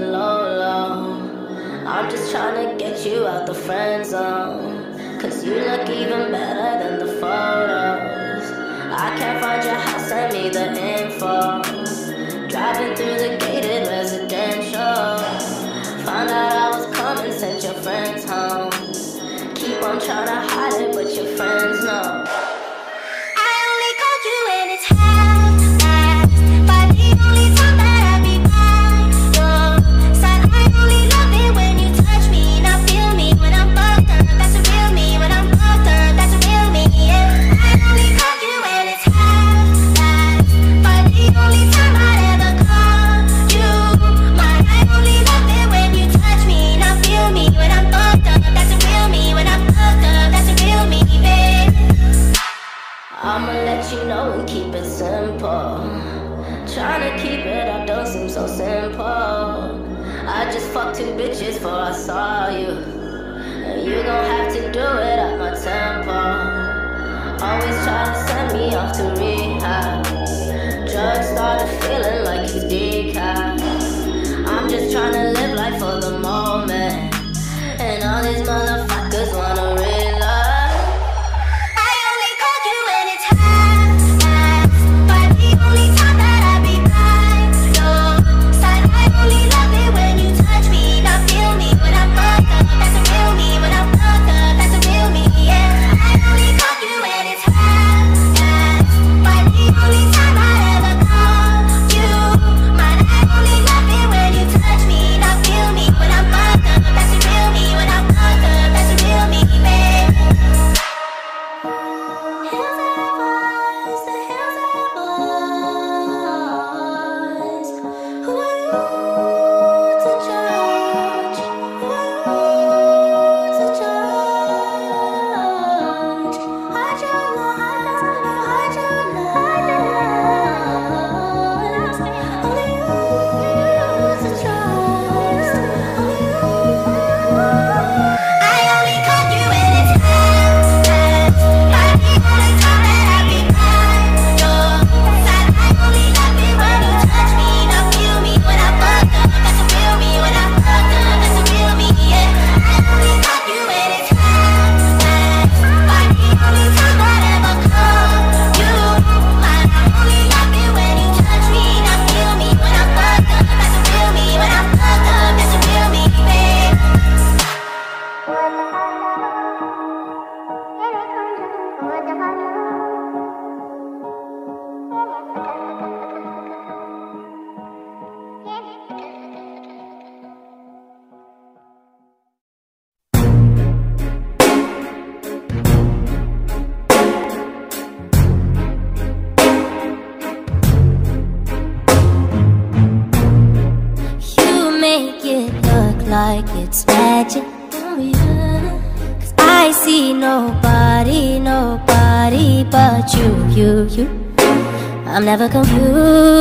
the low low. I'm just trying to get you out the friend zone. Cause you look even better than the photos. I can't find your house, send me the info. Driving through the I'm never confused.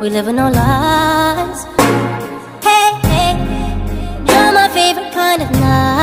We live living our lives. Hey, hey, you're my favorite kind of night.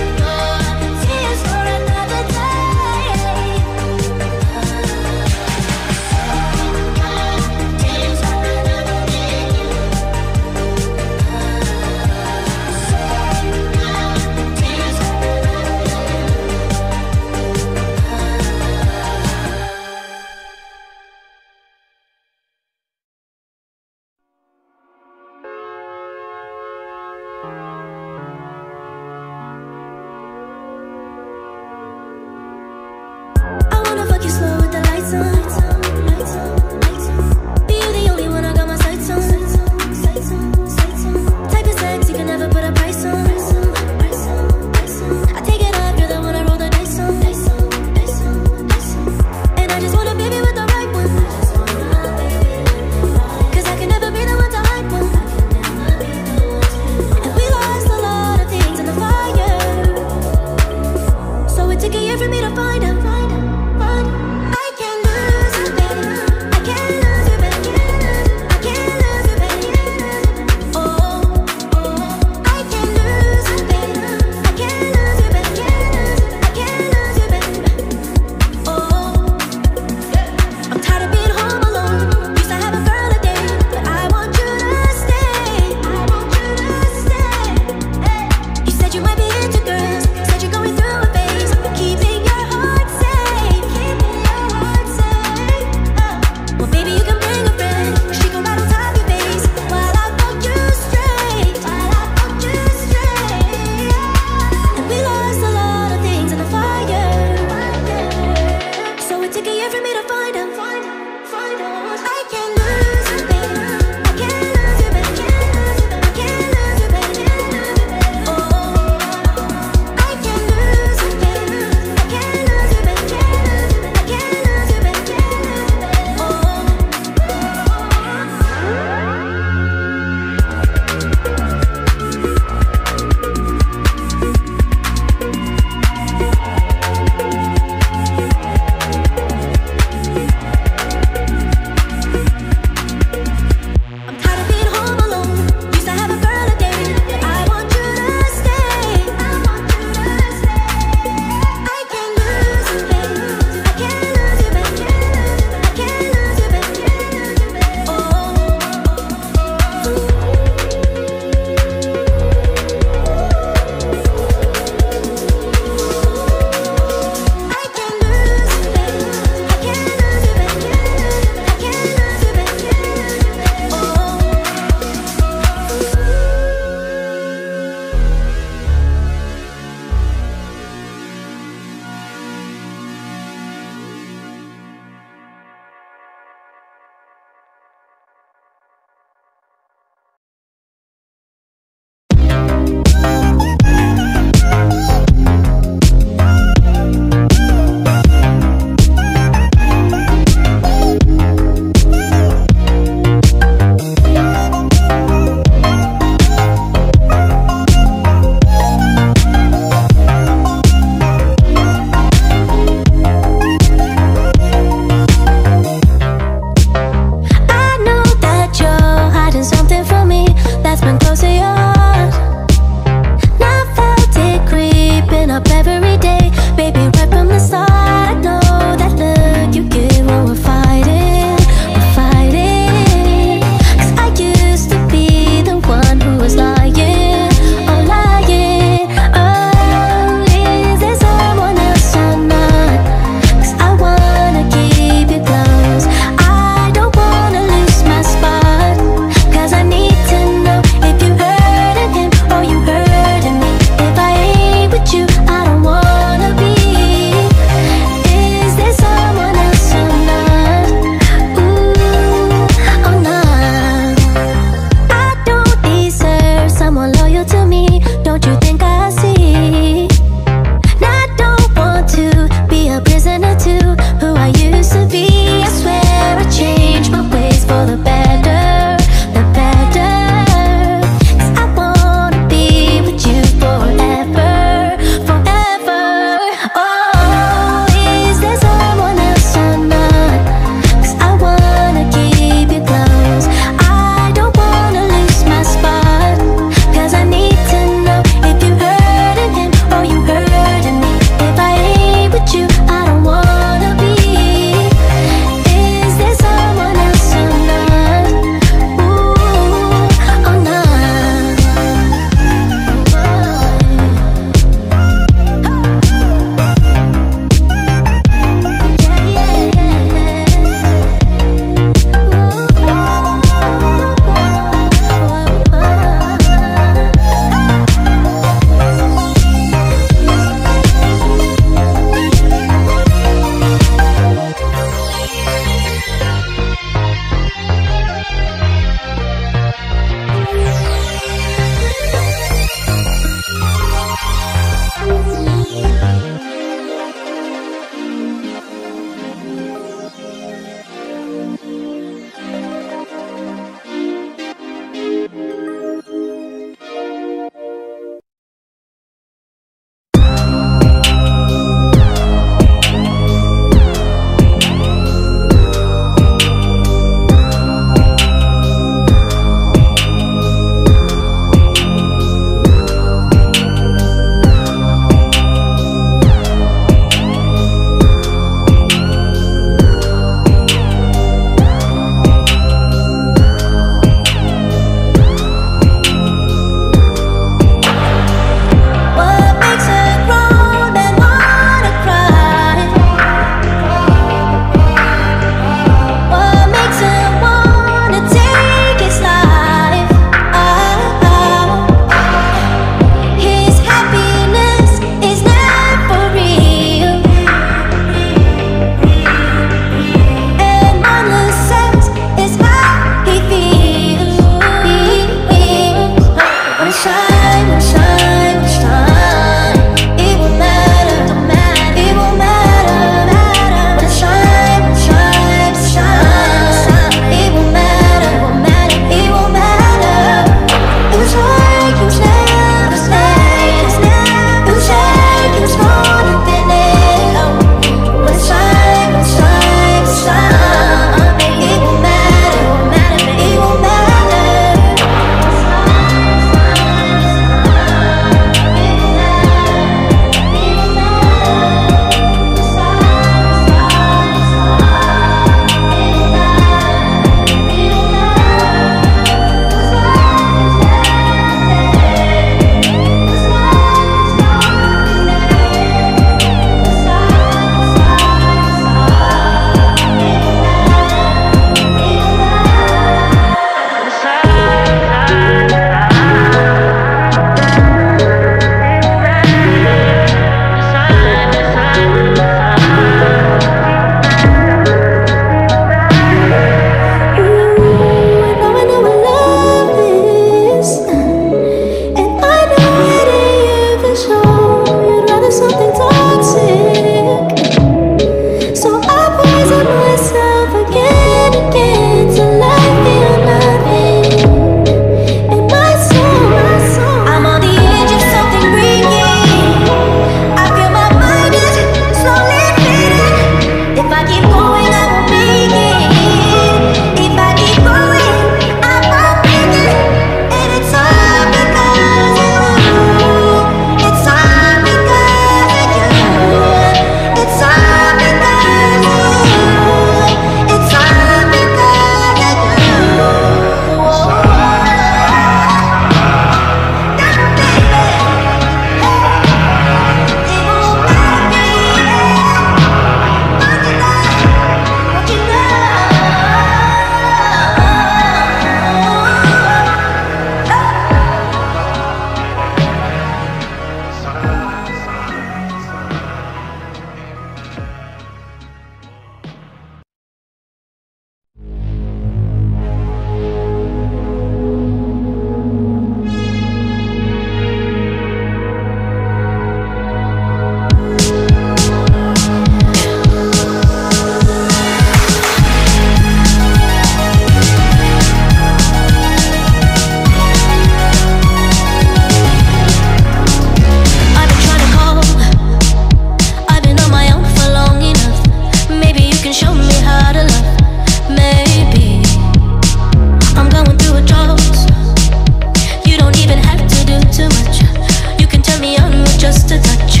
Oh,